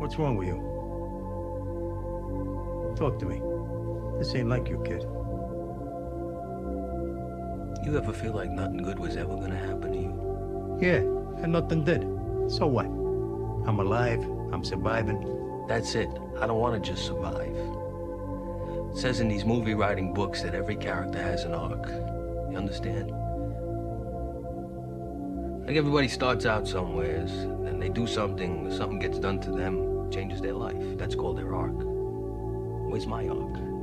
What's wrong with you? Talk to me. This ain't like you, kid. You ever feel like nothing good was ever gonna happen to you? Yeah, and nothing did. So what? I'm alive. I'm surviving. That's it. I don't want to just survive. It says in these movie writing books that every character has an arc. You understand? Like everybody starts out somewheres, and they do something, something gets done to them, changes their life. That's called their arc. Where's my arc?